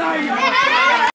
Side.